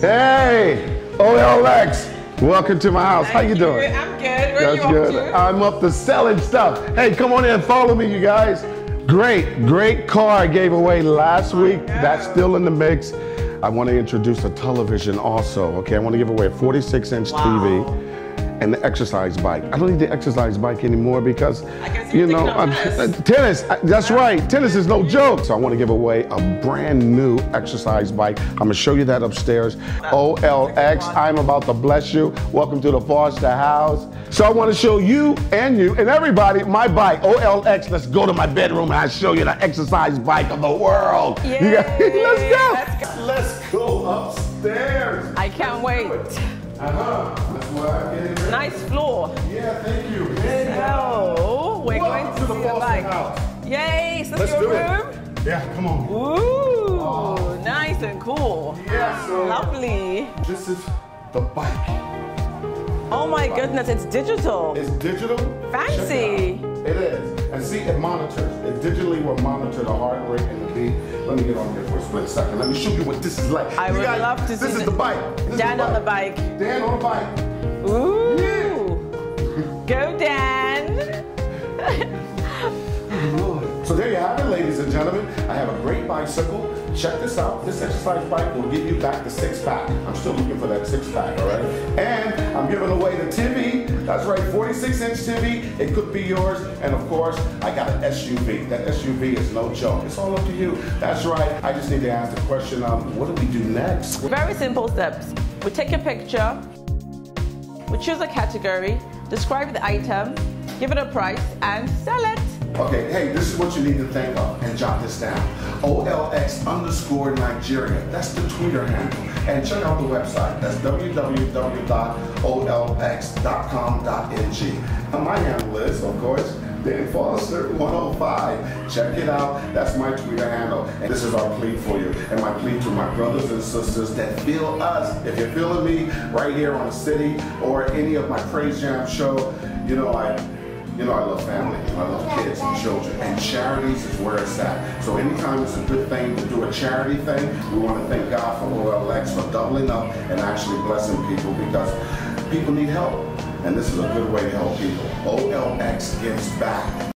Hey, OLX. Welcome to my house. How you doing? I'm good. Where That's good. to? I'm up to selling stuff. Hey, come on in and follow me, you guys. Great, great car I gave away last week. That's still in the mix. I want to introduce a television also. Okay, I want to give away a 46 inch TV and the exercise bike. I don't need the exercise bike anymore because, I can see you you know, I'm- tennis. tennis. uh, That's right. Tennis is no joke. So I want to give away a brand new exercise bike. I'm gonna show you that upstairs. OLX. I'm about to bless you. Welcome to the Foster House. So I want to show you and you and everybody my bike. OLX. Let's go to my bedroom and I show you the exercise bike of the world. You got- let's go. Let's Let's go upstairs. I can't wait. Uh huh. That's what I'm getting. ready. Nice floor. Yeah. Thank you. Oh, we're Welcome going to to the see bike. House. Yay, is this Let's your do room? it. Yeah. Come on. Ooh, nice and cool. Yeah. So Lovely. this is the bike. Oh my goodness, it's digital. It's digital. Fancy. It. It is. And see, it monitors. It digitally will monitor the heart rate and the beat. Let me get on here for a split second. Let me show you what this is like. I You would guys- love to This see is the- the bike. This is Dan on the bike. Dan on the bike. Ooh. Go, Dan. So there you have it, ladies and gentlemen. I have a great bicycle. Check this out. This exercise bike will give you back the six pack. I'm still looking for that six pack, all right? And I'm giving away the TV. That's right, 46 inch TV. It could be yours. And of course, I got an SUV. That SUV is no joke. It's all up to you. That's right. I just need to ask the question, um, what do we do next? Very simple steps. We take a picture, we choose a category, describe the item, give it a price, and sell it. Okay, hey, this is what you need to think of and jot this down. OLX underscore Nigeria. That's the Twitter handle. And check out the website. That's www.olx.com.ng. And my handle is, of course, Dan Foster 105. Check it out. That's my Twitter handle. And this is our plea for you. And my plea to my brothers and sisters that feel us. If you're feeling me right here on the city or any of my Praise Jam show, you know, I you know, I love family. I love kids and children. Charities is where it's at. So anytime it's a good thing to do a charity thing, we want to thank God for OLX for doubling up and actually blessing people because people need help. And this is a good way to help people. OLX gives back.